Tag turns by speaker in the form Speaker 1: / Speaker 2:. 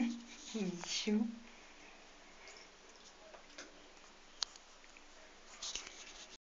Speaker 1: え、緊